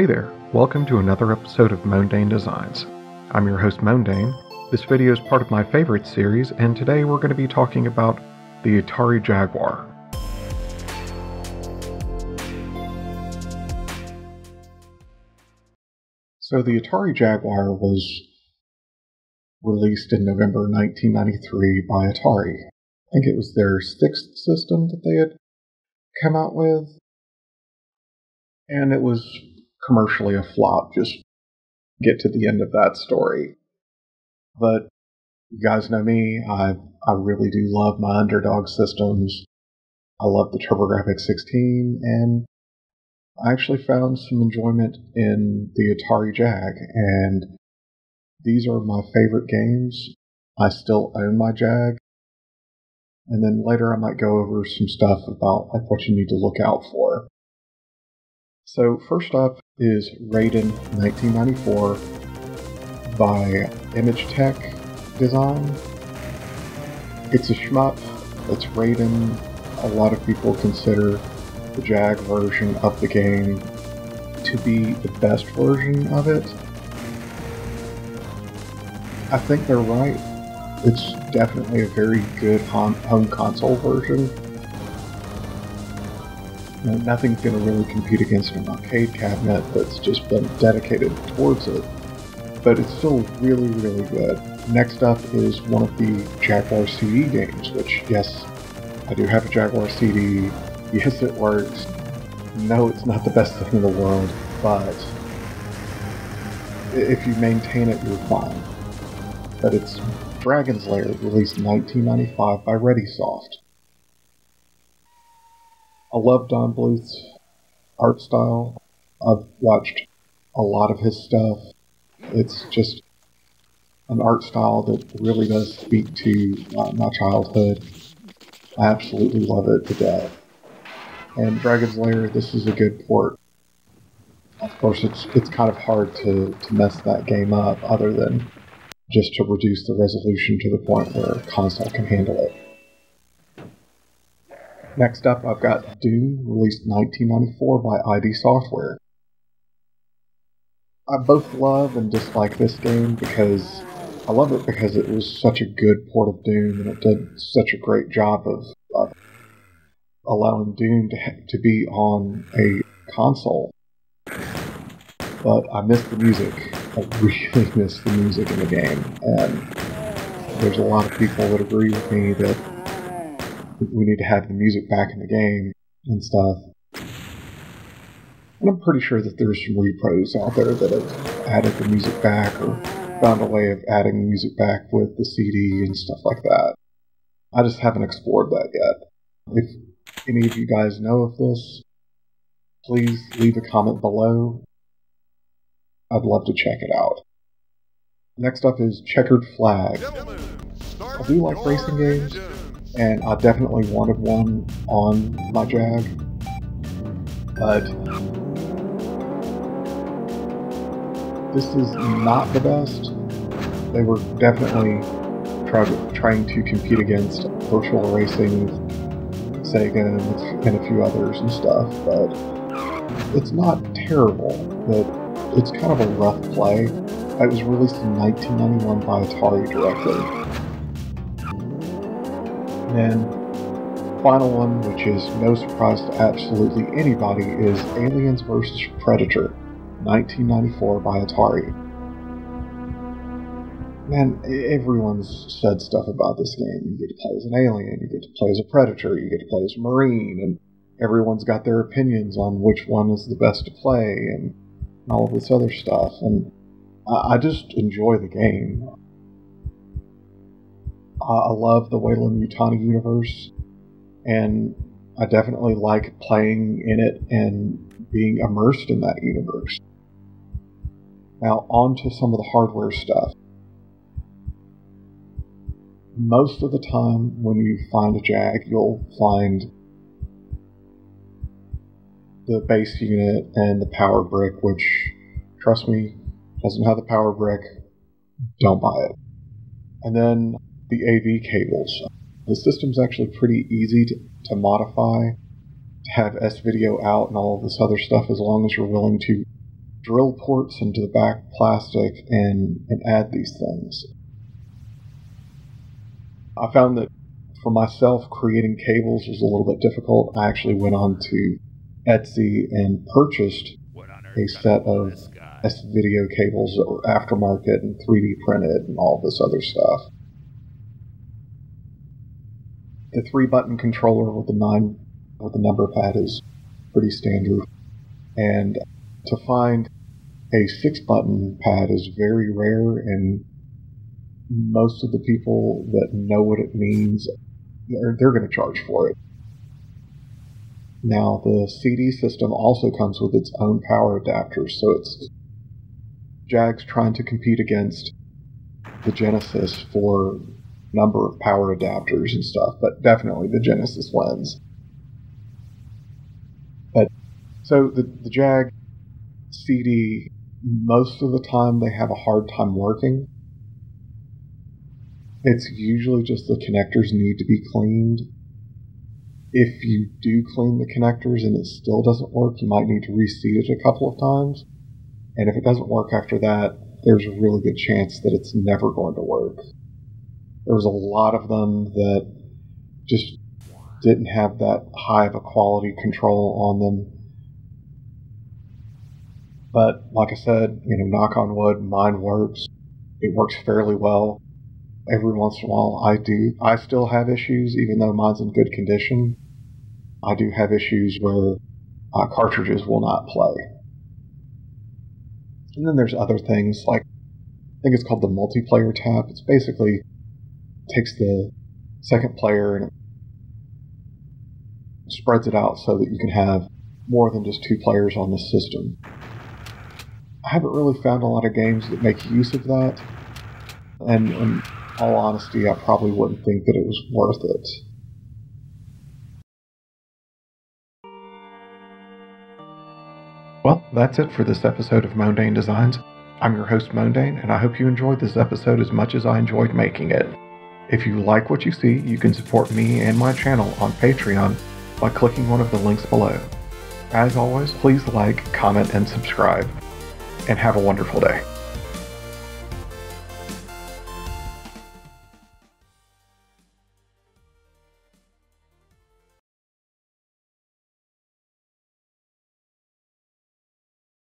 Hey there, welcome to another episode of Moandain Designs. I'm your host Moandain. This video is part of my favorite series, and today we're going to be talking about the Atari Jaguar. So the Atari Jaguar was released in November 1993 by Atari. I think it was their sixth system that they had come out with. And it was commercially a flop. Just get to the end of that story. But you guys know me. I I really do love my underdog systems. I love the TurboGrafx 16, and I actually found some enjoyment in the Atari Jag, and these are my favorite games. I still own my Jag, and then later I might go over some stuff about like what you need to look out for. So first up is Raiden 1994 by Imagitec Design. It's a shmup. It's Raiden. A lot of people consider the Jag version of the game to be the best version of it. I think they're right. It's definitely a very good home console version nothing's going to really compete against an arcade cabinet that's just been dedicated towards it. But it's still really, really good. Next up is one of the Jaguar CD games, which, yes, I do have a Jaguar CD. Yes, it works. No, it's not the best thing in the world, but if you maintain it, you're fine. But it's Dragon's Lair, released in 1995 by ReadySoft. I love Don Bluth's art style. I've watched a lot of his stuff. It's just an art style that really does speak to uh, my childhood. I absolutely love it to death. And Dragon's Lair, this is a good port. Of course, it's it's kind of hard to, to mess that game up, other than just to reduce the resolution to the point where console can handle it. Next up, I've got Doom, released 1994 by ID Software. I both love and dislike this game because I love it because it was such a good port of Doom and it did such a great job of, of allowing Doom to, to be on a console. But I miss the music. I really miss the music in the game. And there's a lot of people that agree with me that we need to have the music back in the game and stuff. And I'm pretty sure that there's some repros out there that have added the music back or found a way of adding music back with the CD and stuff like that. I just haven't explored that yet. If any of you guys know of this, please leave a comment below. I'd love to check it out. Next up is Checkered Flag. I do like racing games, and I definitely wanted one on my Jag, but this is not the best. They were definitely try, trying to compete against Virtua Racing, Sega, and, and a few others and stuff, but it's not terrible, but it's kind of a rough play. It was released in 1991 by Atari directly. And final one, which is no surprise to absolutely anybody, is Aliens vs. Predator, 1994 by Atari. Man, everyone's said stuff about this game. You get to play as an alien, you get to play as a predator, you get to play as a marine, and everyone's got their opinions on which one is the best to play, and all of this other stuff. And I just enjoy the game. I love the Weyland-Yutani universe, and I definitely like playing in it and being immersed in that universe. Now, on to some of the hardware stuff. Most of the time, when you find a Jag, you'll find the base unit and the power brick, which, trust me, doesn't have the power brick. Don't buy it. And then the AV cables. The system's actually pretty easy to, to modify to have S video out and all of this other stuff as long as you're willing to drill ports into the back plastic and, and add these things. I found that for myself, creating cables was a little bit difficult. I actually went on to Etsy and purchased a set of S video cables that were aftermarket and 3D printed and all this other stuff. The three button controller with the nine with the number pad is pretty standard, and to find a six button pad is very rare, and most of the people that know what it means, they're, they're going to charge for it. Now, the CD system also comes with its own power adapter, so it's Jag's trying to compete against the Genesis for number of power adapters and stuff, but definitely the Genesis wins. But so the, the Jag CD, most of the time they have a hard time working. It's usually just the connectors need to be cleaned. If you do clean the connectors and it still doesn't work, you might need to reseat it a couple of times. And if it doesn't work after that, there's a really good chance that it's never going to work. There was a lot of them that just didn't have that high of a quality control on them. But like I said, you know, knock on wood, mine works. It works fairly well. Every once in a while, I do. I still have issues, even though mine's in good condition. I do have issues where uh, cartridges will not play. And then there's other things like I think it's called the multiplayer tap. It's basically takes the second player and spreads it out so that you can have more than just two players on the system. I haven't really found a lot of games that make use of that, and in all honesty, I probably wouldn't think that it was worth it. Well, that's it for this episode of Moandain Designs. I'm your host, Moandain, and I hope you enjoyed this episode as much as I enjoyed making it. If you like what you see, you can support me and my channel on Patreon by clicking one of the links below. As always, please like, comment, and subscribe, and have a wonderful day.